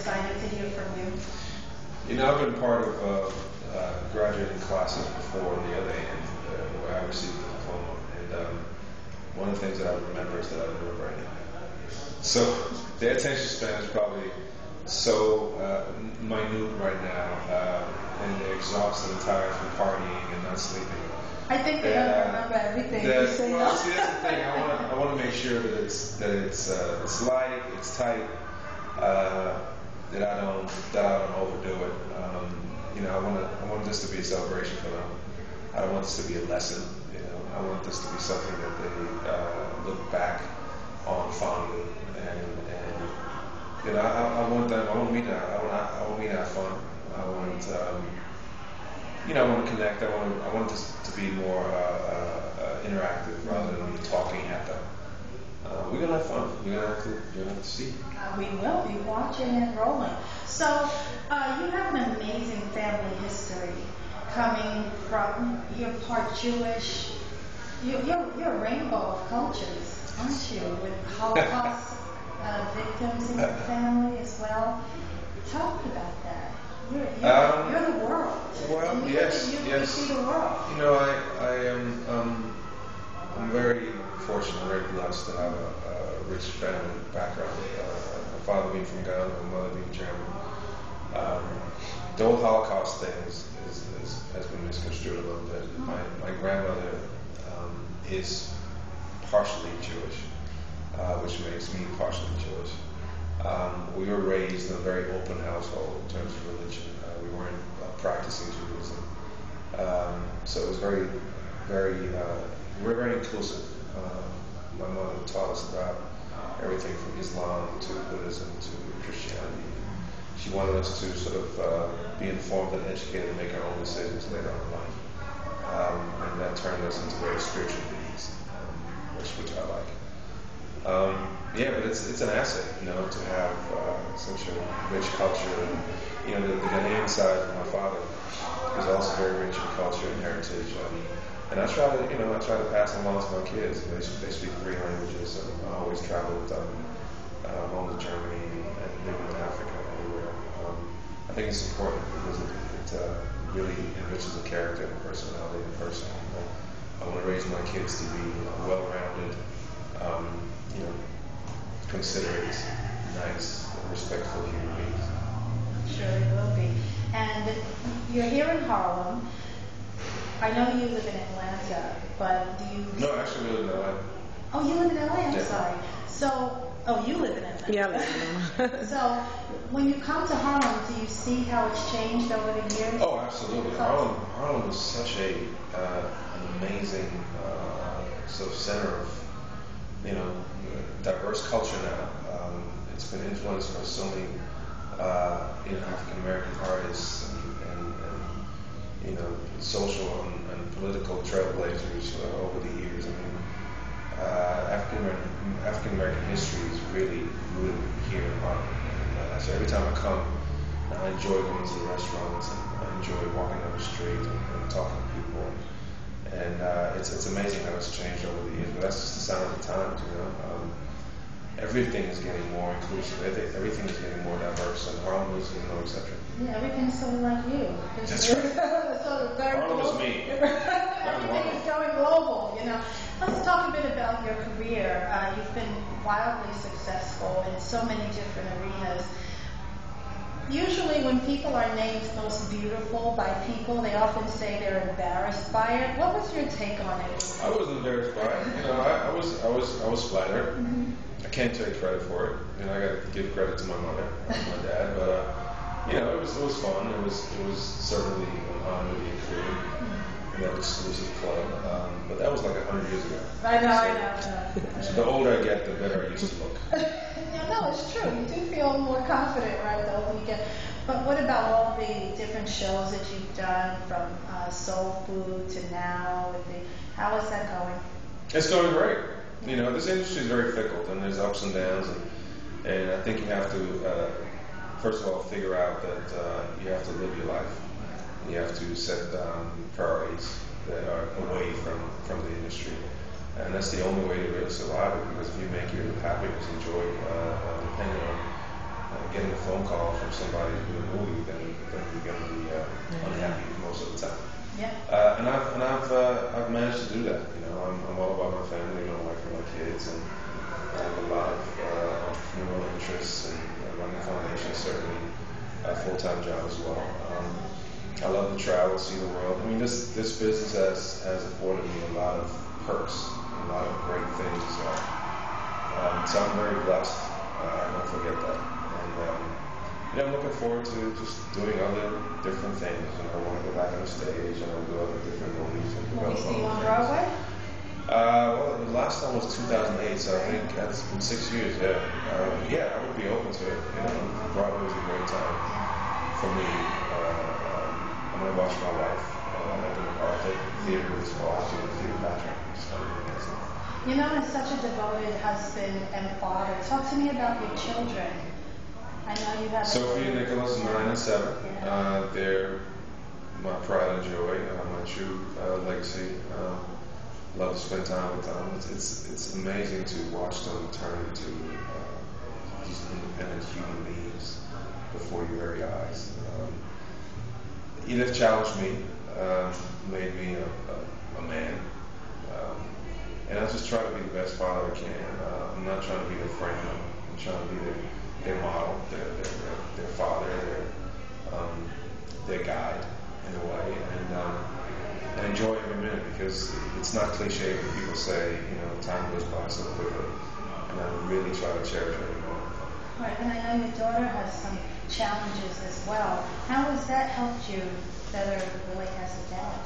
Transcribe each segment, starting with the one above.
excited to hear from you. You know, I've been part of uh, uh, graduating classes before on the other end, uh, where I received the diploma. And um, one of the things that I remember is that I never writing. So their attention span is probably so uh, minute right now, uh, and they're exhausted and tired from partying and not sleeping. I think they don't remember everything that- you say. well, see, that's the thing. I want to I want to make sure that it's that it's uh, it's light, it's tight, uh, that I don't that I don't overdo it. Um, you know, I want to I want this to be a celebration for them. I don't want this to be a lesson. You know, I want this to be something that they uh, look back on fondly and and you know I, I want them I want me to I want I want me to have fun. I want um, you know, I want to connect. I want I want this to be more uh, uh, uh, interactive rather than me talking at them. Uh, we're gonna have fun. We're gonna have to, have to see. Uh, we will be watching and rolling. So, uh, you have an amazing family history coming from, you're part Jewish. You, you're, you're a rainbow of cultures, aren't you? With Holocaust uh, victims in your family as well. Talk about that. You're, you're, Um, you're the world. well, you, yes, you, yes. You see the world. You know, I, I am, um, I'm very fortunate, very blessed to have a, a rich family background. Uh, my father being from Ghana, my mother being German. Um, the whole Holocaust thing is, is, is, has been misconstrued a little bit. My, my grandmother um, is partially Jewish, uh, which makes me partially Jewish. Um, we were raised in a very open household in terms of religion. Uh, we weren't uh, practicing Judaism. Um, so it was very, very, uh, we were very inclusive. Uh, my mother taught us about everything from Islam to Buddhism to Christianity. She wanted us to sort of uh, be informed and educated and make our own decisions later on in life. Um, and that turned us into very spiritual beings, um, which, which I like. Um, yeah, but it's it's an asset, you know, to have uh, such a rich culture. And, you know, the, the Ghanaian side of my father is also very rich in culture and heritage. Um, and I try to, you know, I try to pass it along to my kids. They, they speak three languages. So I always travel with them uh, home to Germany and living in Africa and everywhere. Um, I think it's important because it, it uh, really enriches the character and personality of the person. You know? I want to raise my kids to be well-rounded, um, you know, considerate, nice, respectful human beings. Sure, it will be. And you're here in Harlem. I know you live in Atlanta, but do you? No, actually, we live in LA. Oh, you live in LA. I'm Yeah. sorry. So, oh, you live in Atlanta. Yeah, I live in so, when you come to Harlem, do you see how it's changed over the years? Oh, absolutely. Harlem, Harlem is such a uh, an amazing uh, sort of center of you know diverse culture now. Um, it's been influenced by so many uh, you know African American artists and, and, and you know social and, and political trailblazers uh, over the years. I mean, uh, African American history is really rooted here in Harlem. Uh, so every time I come, I enjoy going to the restaurants and I enjoy walking down the street and, and talking to people. And uh, it's it's amazing how it's changed over the years. But that's just the sign of the times, you know. Um, everything is getting more inclusive. Everything, is getting more diverse, and Harlem is, is no exception. Yeah, everything's sort of like you. That's sort right. of very Harlem is me. Everything is going global, you know. Let's talk a bit about your career. Uh, you've been wildly successful in so many different arenas. Usually, when people are named most beautiful by people, they often say they're embarrassed by it. What was your take on it? I wasn't embarrassed by it. You know, I, I was I was I was flattered. I can't take credit for it. You know, I got to give credit to my mother, and my dad. But uh, you know, it was it was fun. It was it was certainly an honor to be included in that exclusive club. Um, but that was like a hundred years ago. I know, I know. I know. So the older I get, the better I used to look. Yeah, no, it's true. You do feel more confident, right, the older you get. But what about all the different shows that you've done from uh, Soul Food to now? With the, how is that going? It's going great. You know, this industry is very fickle, and there's ups and downs, and, and I think you have to, uh, first of all, figure out that uh, you have to live your life. You have to set um, priorities that are away from, from the industry. And that's the only way to really survive it, because if you make your happiness and joy uh, uh, depending on uh, getting a phone call from somebody who a movie, then, then you're going to be uh, unhappy most of the time. Yeah. Uh, and I've and I've uh, I've managed to do that. You know, I'm, I'm all about my family, my wife, and my kids, and I have a lot of uh, entrepreneurial interests and uh, running foundation certainly a full-time job as well. Um, I love to travel, see the world. I mean, this this business has has afforded me a lot of perks, a lot of great things. Uh, um, so I'm very blessed. Uh, don't forget that. And um, know, I'm looking forward to just doing other different things. You know, I want to go back on the stage and I'll do other different movies and Will we see you on Broadway? uh, well, the last time was 2008, so I think that's been six years. Yeah, uh, yeah, I would be open to it. You know, Broadway was a great time for me. Uh, um, I'm gonna watch my wife uh, at the MacArthur Theater this fall. She's a theater veteran. So, amazing. You know, as such a devoted husband and father, talk to me about your children. I know you have. Sophie and Nicholas, nine and seven. Uh, they're my pride and joy, uh, my true uh, legacy. Um, love to spend time with them. It's, it's it's amazing to watch them turn into uh, these independent human beings before your very eyes. Um, Edith challenged me, um, made me a, a, a man, um, and I just try to be the best father I can. Uh, I'm not trying to be their friend. Trying to be their, their model, their, their, their, their father, their, um, their guide in a way, and, um, and enjoy every minute because it's not cliche when people say, you know, time goes by so quickly, and I really try to cherish every moment. Right, and I know your daughter has some challenges as well. How has that helped you better the relate as a dad?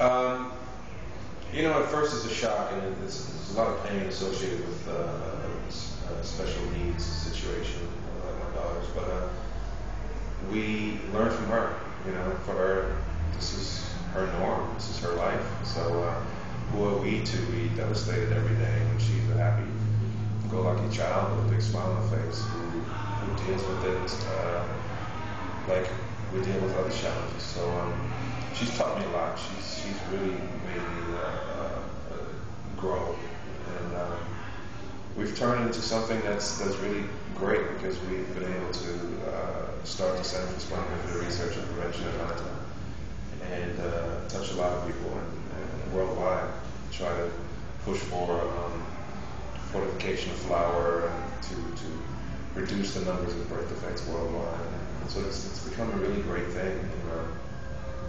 Um, you know, at first it's a shock, and it's, there's a lot of pain associated with uh, uh, special needs situation uh, like my daughters. But uh, we learn from her. You know, for her, this is her norm. This is her life. So uh, who are we to be devastated every day when she's a happy, go-lucky child with a big smile on her face who, who deals with it uh, like we deal with other challenges. So um, she's taught me a lot. She's she's really made me uh, uh, uh, grow, and um, it into something that's that's really great because we've been able to uh, start the Center for Spinal Injury Research and Prevention in Atlanta and uh, touch a lot of people and, and worldwide. Try to push for um, fortification of flour and to, to reduce the numbers of birth defects worldwide. And so it's, it's become a really great thing in uh,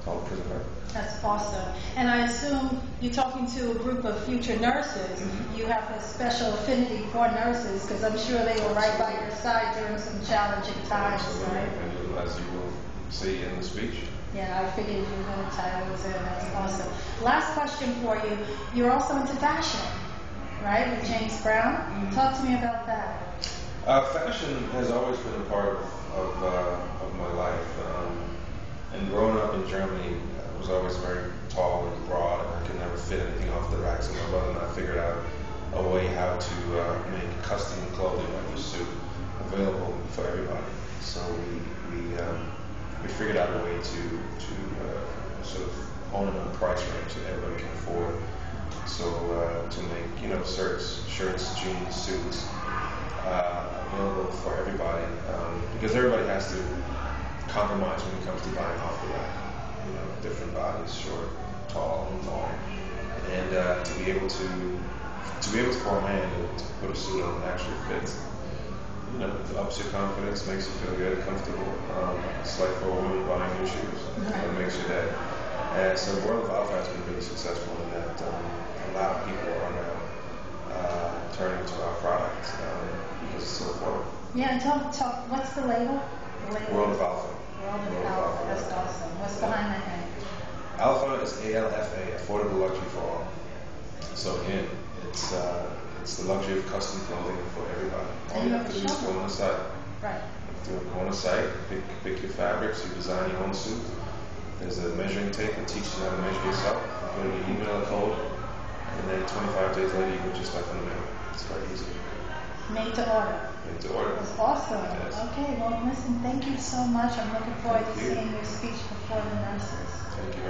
called Prison Birth. That's awesome. And I assume you're talking to a group of future nurses. Mhm. You have a special affinity for nurses because I'm sure they were right by your side during some challenging times, Absolutely. right? And as you will see in the speech. Yeah, I figured you were going to tie those in. That's awesome. Last question for you. You're also into fashion, right? With James Brown. Mhm. Talk to me about that. Uh, fashion has always been a part of, of, uh, of my life. Um, and growing up in Germany, I was very tall and broad, and I could never fit anything off the racks. And my brother and I figured out a way how to uh, make custom clothing like the suit available for everybody. So we we, um, we figured out a way to to uh, sort of hone in on price range that everybody can afford. So uh, to make you know shirts, shirts, jeans, suits uh, available for everybody um, because everybody has to compromise when it comes to buying off the rack. You know, different bodies, short, tall, and long, and uh, to be able to to be able to for a man to, to put a suit on that actually fits. You know, it ups your confidence, makes you feel good, comfortable. Um, it's like for a woman buying new shoes. It makes you that. And so World of Alfa has been really successful in that. Um, a lot of people are now uh, turning to our product um, because it's so affordable. Yeah, and talk, talk, what's the label? The label? World of Alfa. Alfa. That's awesome. What's behind that name? Alfa is ALFA, affordable luxury for all. So again, it's uh, it's the luxury of custom clothing for everybody. All you have to do is go on the site. Right. Do it, go on the site, pick, pick your fabrics, you design your own suit. There's a measuring tape that teaches you how to measure yourself. You put in your email code, and then 25 days later you put your stuff in the mail. It's very easy. Made to order. Made to order. That's awesome. Yes. Okay, well, listen, thank you so much. I'm looking forward to you. seeing your speech before the nurses. Thank you.